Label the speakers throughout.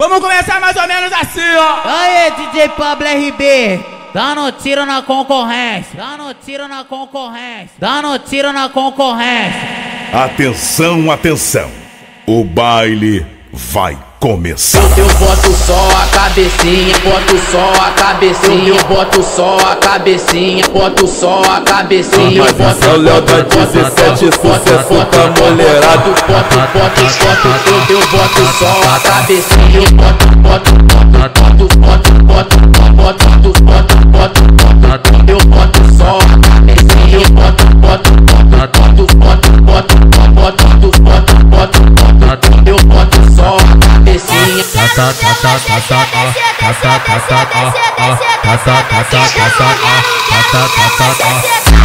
Speaker 1: Vamos começar mais ou menos assim, ó.
Speaker 2: Aê, DJ Pablo RB, dando tiro na concorrência, dando tiro na concorrência, dando tiro na concorrência.
Speaker 3: Atenção, atenção. O baile vai começar.
Speaker 4: Eu boto só a cabecinha, boto só a cabecinha, eu boto só a cabecinha, boto só a cabecinha, eu boto
Speaker 5: é o Léo da 17, sucesso tá mulherado.
Speaker 4: boto, boto, boto, eu, boto só a cabecinha, boto, boto, सा था सा
Speaker 6: था सा आ था सा था सा आ आ था सा था सा था सा आ था सा था
Speaker 1: सा आ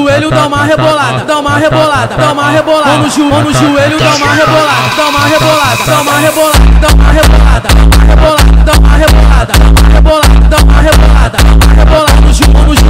Speaker 1: joelho, dá uma rebolada, dá uma rebolada, dá uma rebolada. No, joelho, dá uma rebolada, dá uma rebolada, dá uma rebolada, dá uma rebolada, dá uma rebolada, dá uma rebolada, dá uma rebolada, dá uma rebolada, rebolada. No jo mão no joelho,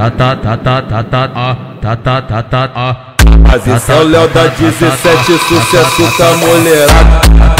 Speaker 6: tá tá tá tá tá tá tá tá tá tá tá
Speaker 5: Mas esse é o Léo da 17, sucesso tá mulherado.